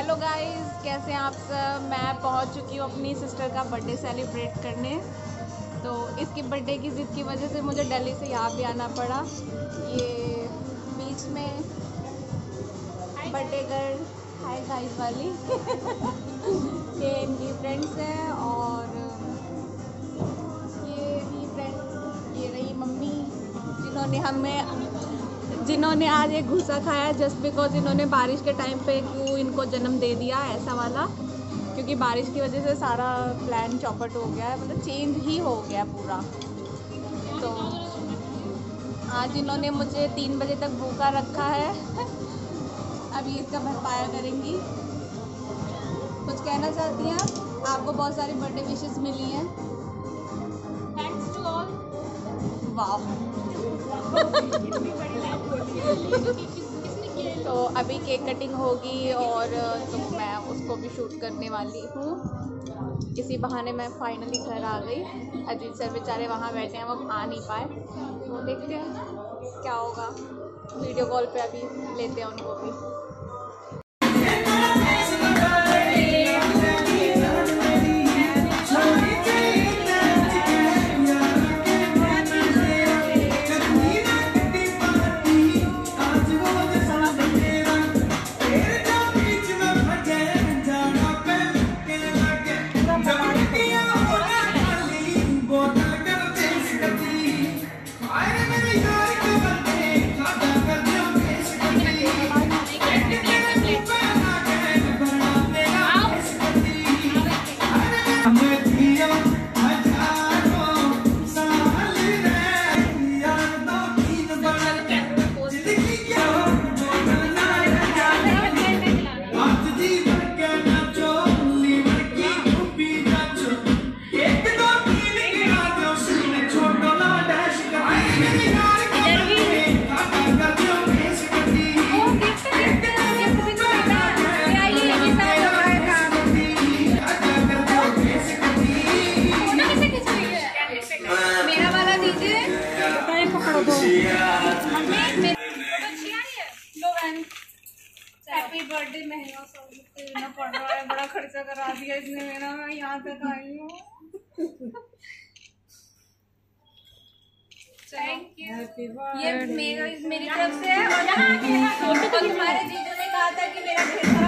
Hello guys कैसे हैं आप सब? मैं पहुँच चुकी हूँ अपनी सिस्टर का बर्थडे सेलिब्रेट करने। तो इसकी बर्थडे की ज़िद की वजह से मुझे दिल्ली से यहाँ भी आना पड़ा। ये बीच में बर्थडे गर्ल हाय गाइस वाली। ये इनकी फ्रेंड्स हैं और ये भी फ्रेंड ये रही मम्मी जिन्होंने हमें जिन्होंने आज एक घुसा खाया जस्ट बिकॉज़ इन्होंने बारिश के टाइम पे क्यों इनको जन्म दे दिया ऐसा वाला। क्योंकि बारिश की वजह से सारा प्लान चौपट हो गया है मतलब चेंज ही हो गया पूरा। तो आज इन्होंने मुझे तीन बजे तक भूखा रखा है। अभी इसका भरपाया करेंगी। कुछ कहना चाहती हैं आप? आपको बहुत सारी बर्थडे विशेस मिली हैं। थैंक्स टू ऑल वाह अभी केक कटिंग होगी और तो मैं उसको भी शूट करने वाली हूँ। किसी बहाने मैं फाइनली घर आ गई। अजीत सर बेचारे वहाँ बैठे हैं, वो आ नहीं पाए। तो देखते हैं क्या होगा। वीडियो कॉल पे अभी लेते हैं उनको भी। दो हैप्पी बर्थडे महीनों से पड़ रहा है बड़ा खर्चा करा दिया इसने मेरा। मैं यहाँ तक आई हूँ। थैंक यू ये मेरी मेरी तरफ़ से है। और तुम्हारे जीजा